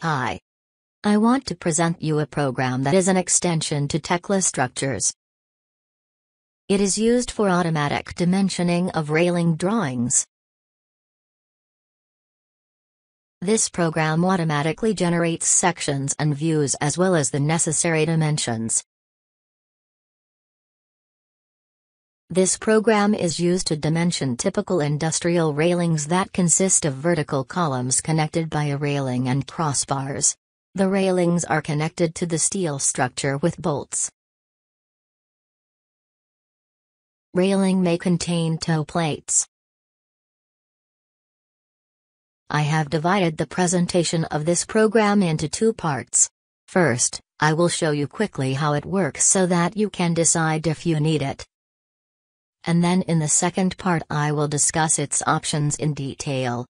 Hi. I want to present you a program that is an extension to Tekla Structures. It is used for automatic dimensioning of railing drawings. This program automatically generates sections and views as well as the necessary dimensions. This program is used to dimension typical industrial railings that consist of vertical columns connected by a railing and crossbars. The railings are connected to the steel structure with bolts. Railing may contain toe plates. I have divided the presentation of this program into two parts. First, I will show you quickly how it works so that you can decide if you need it. And then in the second part I will discuss its options in detail.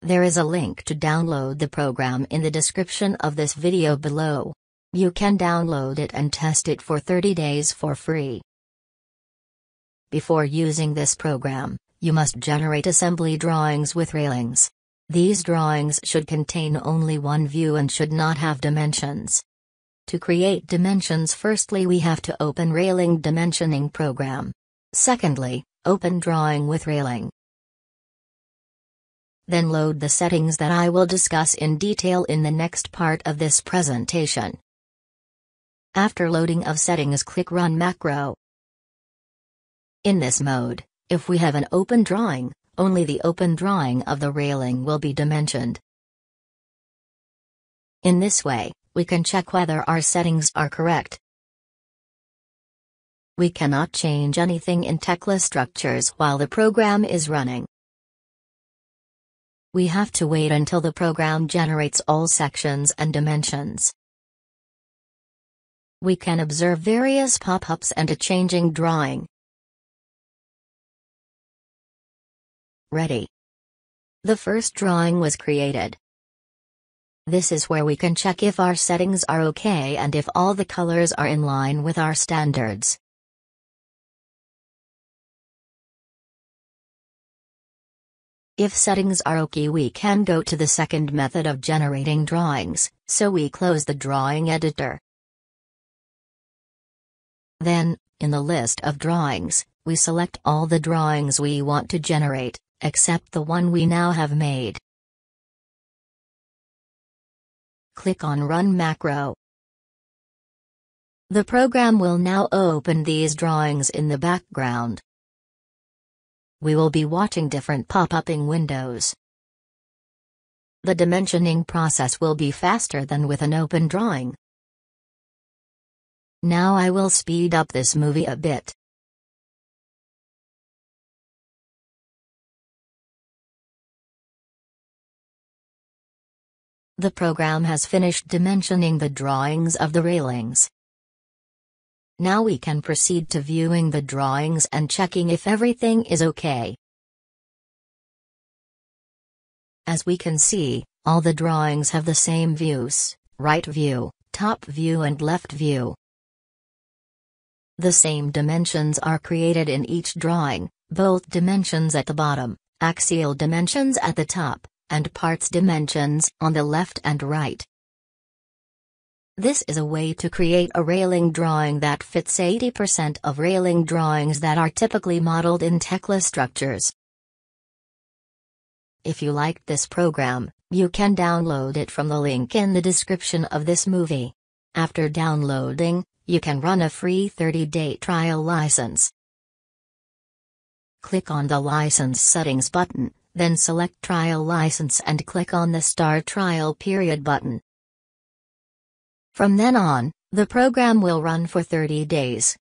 There is a link to download the program in the description of this video below. You can download it and test it for 30 days for free. Before using this program, you must generate assembly drawings with railings. These drawings should contain only one view and should not have dimensions. To create dimensions firstly we have to open Railing Dimensioning Program. Secondly, open Drawing with Railing. Then load the settings that I will discuss in detail in the next part of this presentation. After loading of settings click Run Macro. In this mode, if we have an open drawing, only the open drawing of the railing will be dimensioned. In this way, we can check whether our settings are correct. We cannot change anything in Tekla structures while the program is running. We have to wait until the program generates all sections and dimensions. We can observe various pop-ups and a changing drawing. Ready. The first drawing was created. This is where we can check if our settings are okay and if all the colors are in line with our standards. If settings are okay we can go to the second method of generating drawings, so we close the drawing editor. Then, in the list of drawings, we select all the drawings we want to generate, except the one we now have made. Click on Run macro. The program will now open these drawings in the background we will be watching different pop-upping windows. The dimensioning process will be faster than with an open drawing. Now I will speed up this movie a bit. The program has finished dimensioning the drawings of the railings. Now we can proceed to viewing the drawings and checking if everything is okay. As we can see, all the drawings have the same views, right view, top view and left view. The same dimensions are created in each drawing, both dimensions at the bottom, axial dimensions at the top, and parts dimensions on the left and right. This is a way to create a railing drawing that fits 80% of railing drawings that are typically modeled in Tekla structures. If you liked this program, you can download it from the link in the description of this movie. After downloading, you can run a free 30-day trial license. Click on the License Settings button, then select Trial License and click on the Start Trial Period button. From then on, the program will run for 30 days.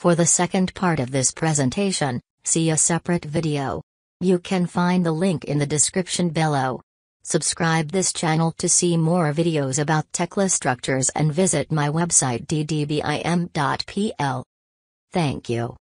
For the second part of this presentation, see a separate video. You can find the link in the description below. Subscribe this channel to see more videos about Tekla structures and visit my website ddbim.pl. Thank you.